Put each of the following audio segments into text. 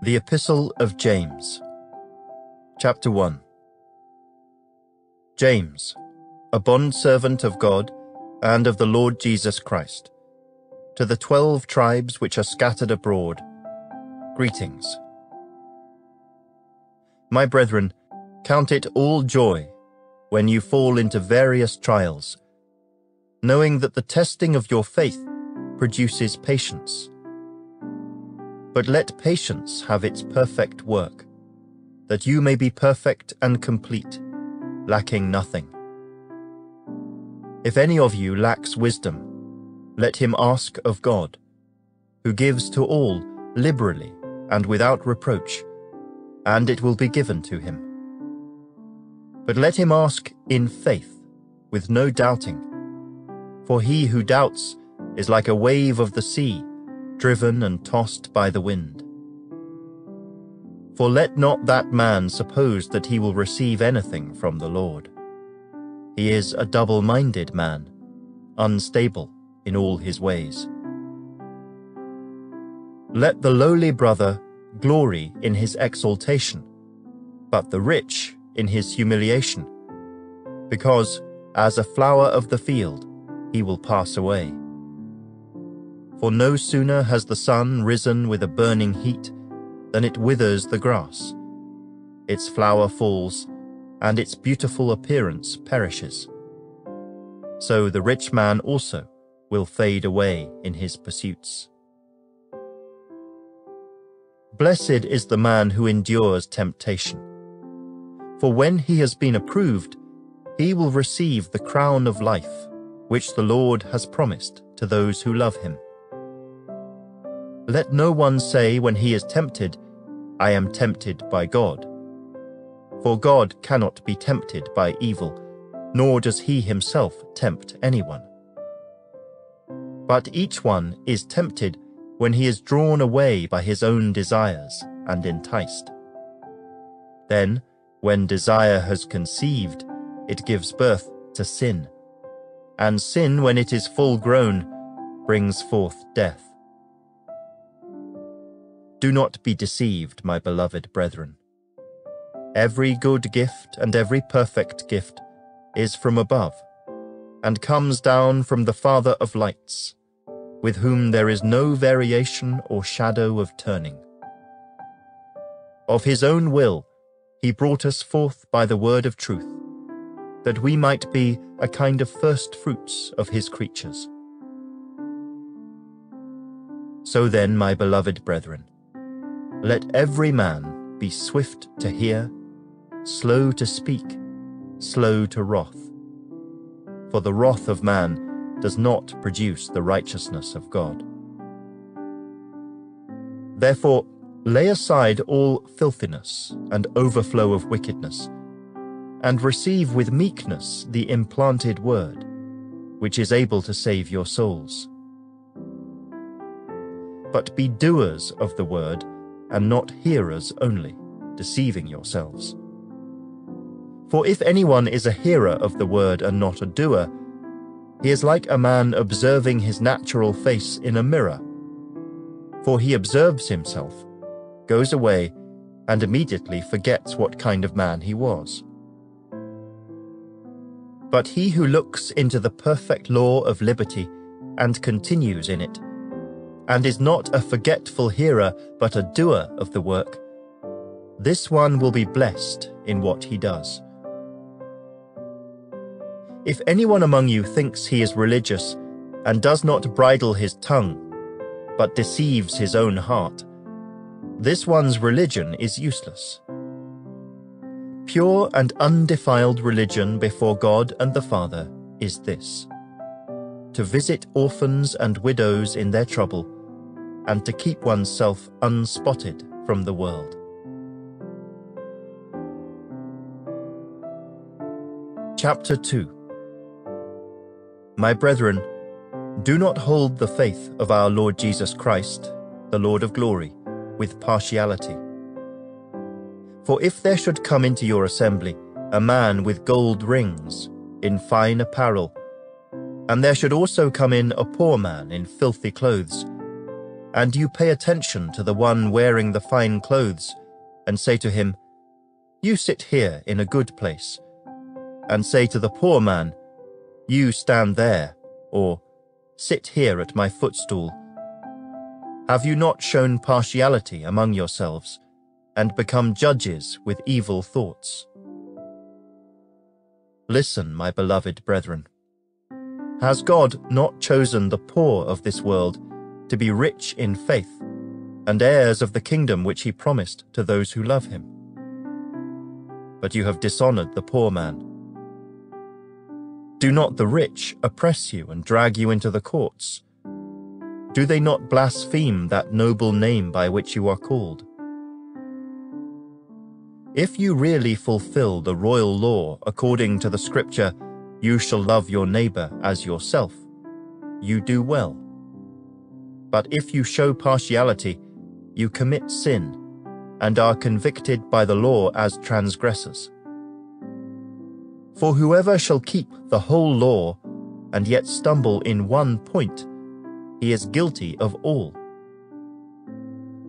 The Epistle of James, Chapter 1 James, a bondservant of God and of the Lord Jesus Christ, to the twelve tribes which are scattered abroad, greetings. My brethren, count it all joy when you fall into various trials, knowing that the testing of your faith produces patience. But let patience have its perfect work, that you may be perfect and complete, lacking nothing. If any of you lacks wisdom, let him ask of God, who gives to all liberally and without reproach, and it will be given to him. But let him ask in faith, with no doubting. For he who doubts is like a wave of the sea, driven and tossed by the wind. For let not that man suppose that he will receive anything from the Lord. He is a double-minded man, unstable in all his ways. Let the lowly brother glory in his exaltation, but the rich in his humiliation, because, as a flower of the field, he will pass away. For no sooner has the sun risen with a burning heat than it withers the grass. Its flower falls, and its beautiful appearance perishes. So the rich man also will fade away in his pursuits. Blessed is the man who endures temptation. For when he has been approved, he will receive the crown of life, which the Lord has promised to those who love him. Let no one say when he is tempted, I am tempted by God. For God cannot be tempted by evil, nor does he himself tempt anyone. But each one is tempted when he is drawn away by his own desires and enticed. Then, when desire has conceived, it gives birth to sin. And sin, when it is full grown, brings forth death. Do not be deceived, my beloved brethren. Every good gift and every perfect gift is from above, and comes down from the Father of lights, with whom there is no variation or shadow of turning. Of his own will, he brought us forth by the word of truth, that we might be a kind of first fruits of his creatures. So then, my beloved brethren, let every man be swift to hear, slow to speak, slow to wrath. For the wrath of man does not produce the righteousness of God. Therefore, lay aside all filthiness and overflow of wickedness, and receive with meekness the implanted word, which is able to save your souls. But be doers of the word, and not hearers only, deceiving yourselves. For if anyone is a hearer of the word and not a doer, he is like a man observing his natural face in a mirror. For he observes himself, goes away, and immediately forgets what kind of man he was. But he who looks into the perfect law of liberty and continues in it, and is not a forgetful hearer, but a doer of the work, this one will be blessed in what he does. If anyone among you thinks he is religious and does not bridle his tongue, but deceives his own heart, this one's religion is useless. Pure and undefiled religion before God and the Father is this to visit orphans and widows in their trouble and to keep oneself unspotted from the world. Chapter 2 My brethren, do not hold the faith of our Lord Jesus Christ, the Lord of glory, with partiality. For if there should come into your assembly a man with gold rings, in fine apparel, and there should also come in a poor man in filthy clothes, and you pay attention to the one wearing the fine clothes, and say to him, You sit here in a good place, and say to the poor man, You stand there, or Sit here at my footstool. Have you not shown partiality among yourselves, and become judges with evil thoughts? Listen, my beloved brethren. Has God not chosen the poor of this world to be rich in faith and heirs of the kingdom which he promised to those who love him? But you have dishonored the poor man. Do not the rich oppress you and drag you into the courts? Do they not blaspheme that noble name by which you are called? If you really fulfill the royal law according to the scripture, you shall love your neighbor as yourself, you do well. But if you show partiality, you commit sin and are convicted by the law as transgressors. For whoever shall keep the whole law and yet stumble in one point, he is guilty of all.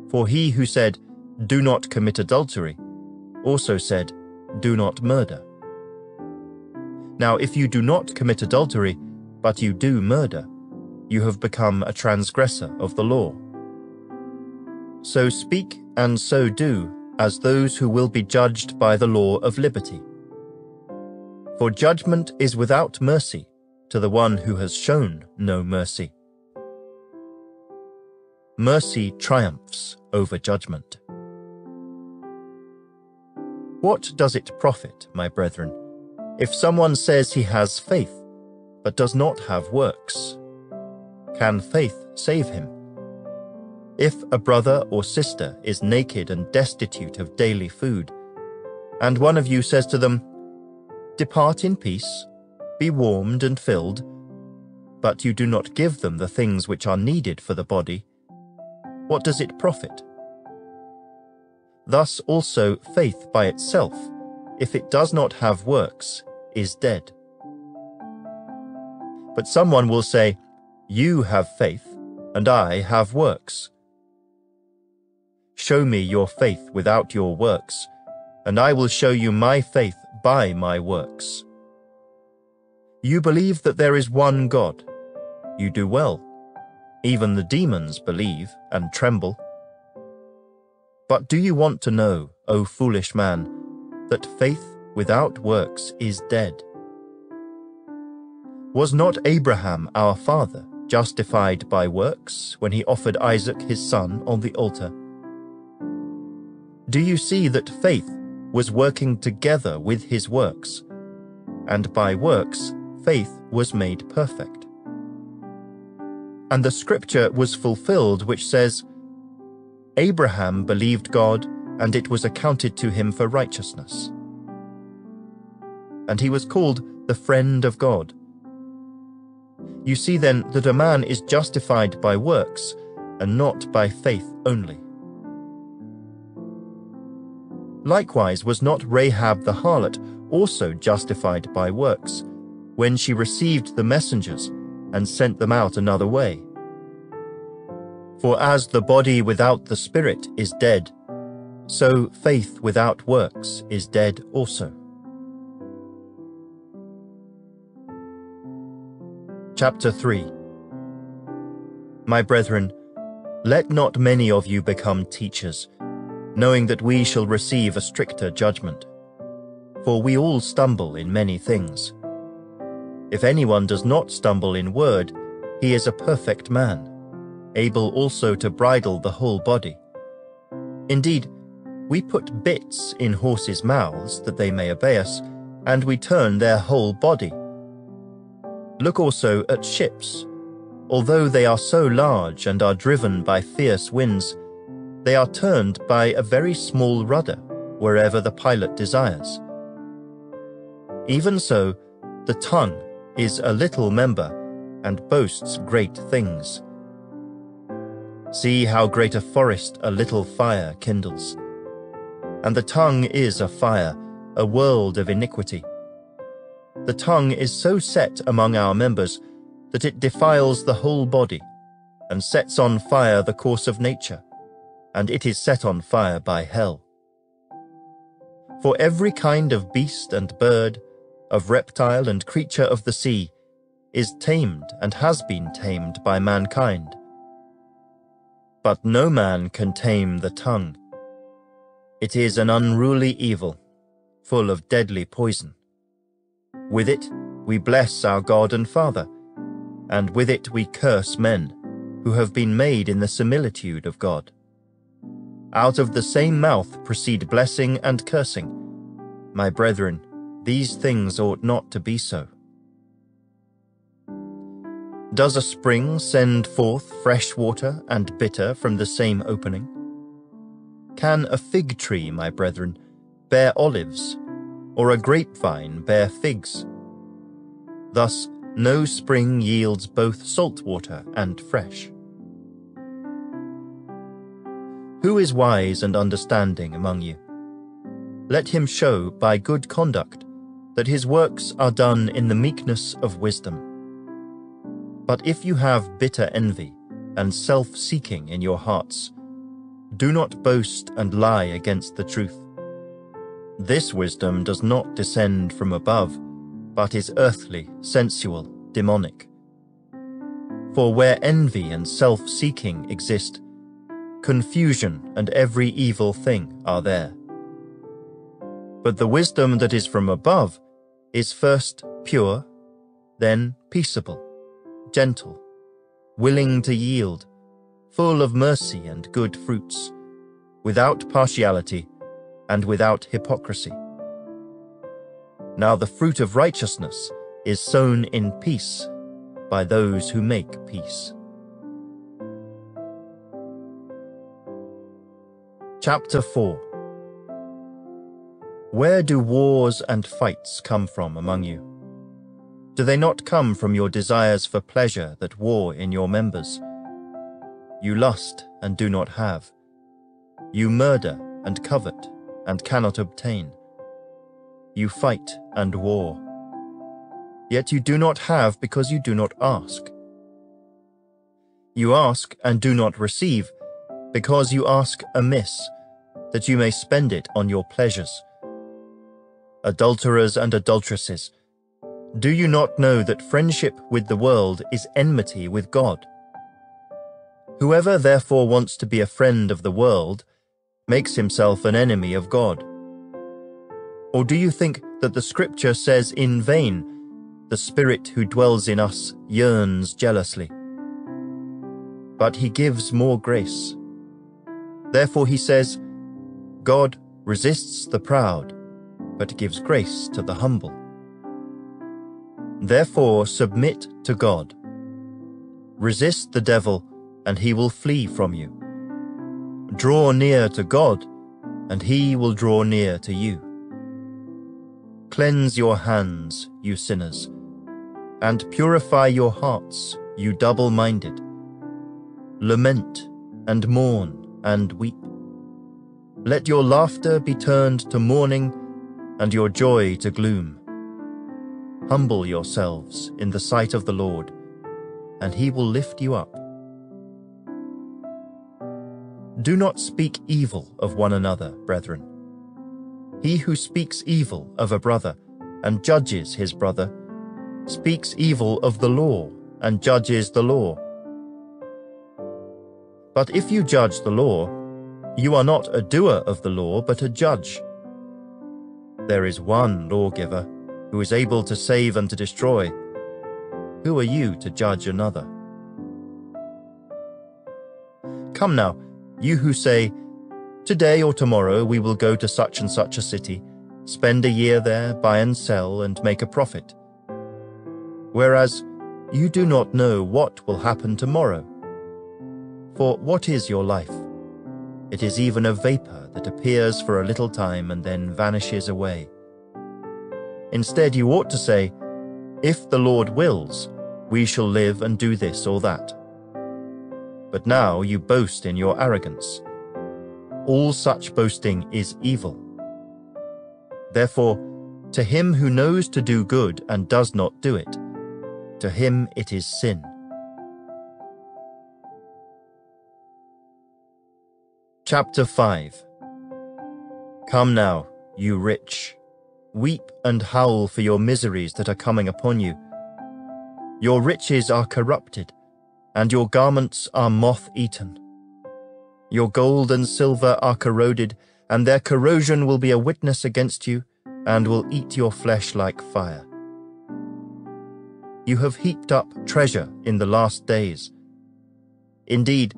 For he who said, Do not commit adultery, also said, Do not murder. Now, if you do not commit adultery, but you do murder, you have become a transgressor of the law. So speak and so do as those who will be judged by the law of liberty. For judgment is without mercy to the one who has shown no mercy. Mercy triumphs over judgment. What does it profit, my brethren, if someone says he has faith, but does not have works? Can faith save him? If a brother or sister is naked and destitute of daily food, and one of you says to them, Depart in peace, be warmed and filled, but you do not give them the things which are needed for the body, what does it profit? Thus also faith by itself, if it does not have works, is dead. But someone will say, You have faith, and I have works. Show me your faith without your works, and I will show you my faith by my works. You believe that there is one God. You do well. Even the demons believe and tremble. But do you want to know, O foolish man, that faith without works is dead? Was not Abraham our father justified by works when he offered Isaac his son on the altar? Do you see that faith was working together with his works, and by works faith was made perfect? And the scripture was fulfilled which says, Abraham believed God, and it was accounted to him for righteousness. And he was called the friend of God. You see then that a man is justified by works, and not by faith only. Likewise was not Rahab the harlot also justified by works, when she received the messengers and sent them out another way? For as the body without the spirit is dead, so faith without works is dead also. Chapter 3 My brethren, let not many of you become teachers, knowing that we shall receive a stricter judgment. For we all stumble in many things. If anyone does not stumble in word, he is a perfect man able also to bridle the whole body. Indeed, we put bits in horses' mouths that they may obey us, and we turn their whole body. Look also at ships. Although they are so large and are driven by fierce winds, they are turned by a very small rudder wherever the pilot desires. Even so, the tongue is a little member and boasts great things. See how great a forest a little fire kindles. And the tongue is a fire, a world of iniquity. The tongue is so set among our members that it defiles the whole body, and sets on fire the course of nature, and it is set on fire by hell. For every kind of beast and bird, of reptile and creature of the sea, is tamed and has been tamed by mankind. But no man can tame the tongue. It is an unruly evil, full of deadly poison. With it we bless our God and Father, and with it we curse men, who have been made in the similitude of God. Out of the same mouth proceed blessing and cursing. My brethren, these things ought not to be so. Does a spring send forth fresh water and bitter from the same opening? Can a fig tree, my brethren, bear olives, or a grapevine bear figs? Thus, no spring yields both salt water and fresh. Who is wise and understanding among you? Let him show by good conduct that his works are done in the meekness of wisdom. But if you have bitter envy and self-seeking in your hearts, do not boast and lie against the truth. This wisdom does not descend from above, but is earthly, sensual, demonic. For where envy and self-seeking exist, confusion and every evil thing are there. But the wisdom that is from above is first pure, then peaceable, gentle, willing to yield, full of mercy and good fruits, without partiality and without hypocrisy. Now the fruit of righteousness is sown in peace by those who make peace. Chapter 4 Where do wars and fights come from among you? Do they not come from your desires for pleasure that war in your members? You lust and do not have. You murder and covet and cannot obtain. You fight and war. Yet you do not have because you do not ask. You ask and do not receive because you ask amiss, that you may spend it on your pleasures. Adulterers and adulteresses, do you not know that friendship with the world is enmity with God? Whoever therefore wants to be a friend of the world makes himself an enemy of God. Or do you think that the scripture says in vain, the Spirit who dwells in us yearns jealously? But he gives more grace. Therefore he says, God resists the proud, but gives grace to the humble. Therefore submit to God. Resist the devil, and he will flee from you. Draw near to God, and he will draw near to you. Cleanse your hands, you sinners, and purify your hearts, you double-minded. Lament and mourn and weep. Let your laughter be turned to mourning and your joy to gloom. Humble yourselves in the sight of the Lord, and he will lift you up. Do not speak evil of one another, brethren. He who speaks evil of a brother and judges his brother speaks evil of the law and judges the law. But if you judge the law, you are not a doer of the law, but a judge. There is one lawgiver who is able to save and to destroy. Who are you to judge another? Come now, you who say, Today or tomorrow we will go to such and such a city, spend a year there, buy and sell, and make a profit. Whereas you do not know what will happen tomorrow. For what is your life? It is even a vapor that appears for a little time and then vanishes away. Instead, you ought to say, If the Lord wills, we shall live and do this or that. But now you boast in your arrogance. All such boasting is evil. Therefore, to him who knows to do good and does not do it, to him it is sin. Chapter 5 Come now, you rich, weep and howl for your miseries that are coming upon you. Your riches are corrupted, and your garments are moth-eaten. Your gold and silver are corroded, and their corrosion will be a witness against you, and will eat your flesh like fire. You have heaped up treasure in the last days. Indeed,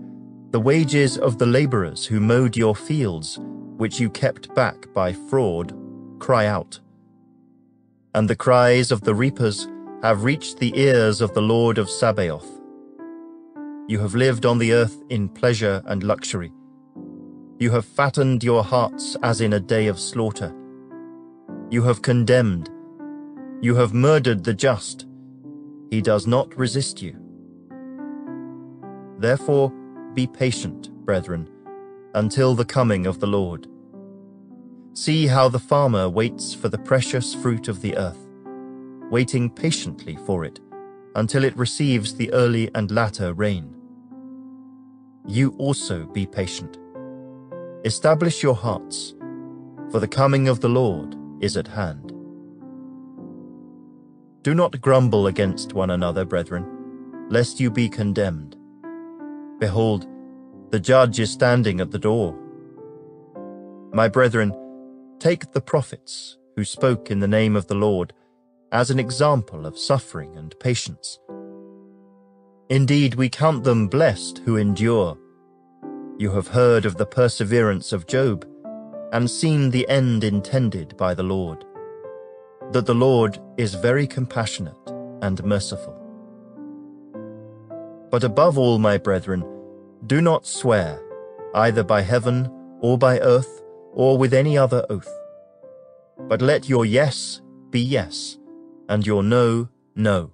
the wages of the laborers who mowed your fields, which you kept back by fraud, cry out. And the cries of the reapers have reached the ears of the Lord of Sabaoth. You have lived on the earth in pleasure and luxury. You have fattened your hearts as in a day of slaughter. You have condemned. You have murdered the just. He does not resist you. Therefore, be patient, brethren, until the coming of the Lord. See how the farmer waits for the precious fruit of the earth, waiting patiently for it until it receives the early and latter rain. You also be patient. Establish your hearts, for the coming of the Lord is at hand. Do not grumble against one another, brethren, lest you be condemned. Behold, the judge is standing at the door. My brethren, take the prophets who spoke in the name of the Lord as an example of suffering and patience. Indeed, we count them blessed who endure. You have heard of the perseverance of Job and seen the end intended by the Lord, that the Lord is very compassionate and merciful. But above all, my brethren, do not swear, either by heaven, or by earth, or with any other oath. But let your yes be yes, and your no, no,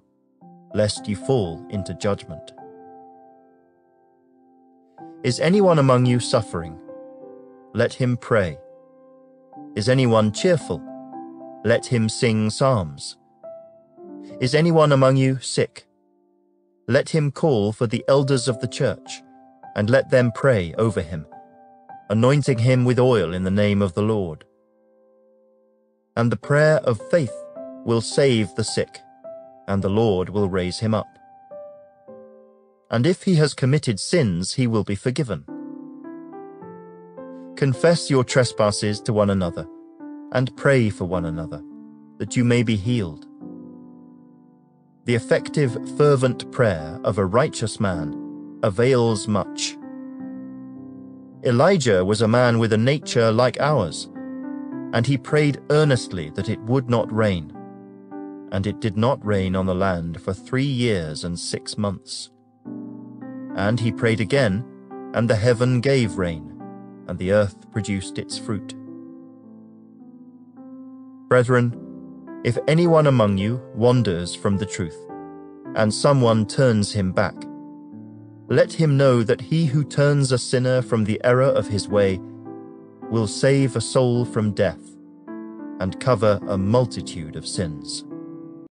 lest you fall into judgment. Is anyone among you suffering? Let him pray. Is anyone cheerful? Let him sing psalms. Is anyone among you sick? Let him call for the elders of the church, and let them pray over him, anointing him with oil in the name of the Lord. And the prayer of faith will save the sick, and the Lord will raise him up. And if he has committed sins, he will be forgiven. Confess your trespasses to one another, and pray for one another, that you may be healed. The effective, fervent prayer of a righteous man avails much. Elijah was a man with a nature like ours, and he prayed earnestly that it would not rain. And it did not rain on the land for three years and six months. And he prayed again, and the heaven gave rain, and the earth produced its fruit. Brethren, if anyone among you wanders from the truth, and someone turns him back, let him know that he who turns a sinner from the error of his way will save a soul from death and cover a multitude of sins.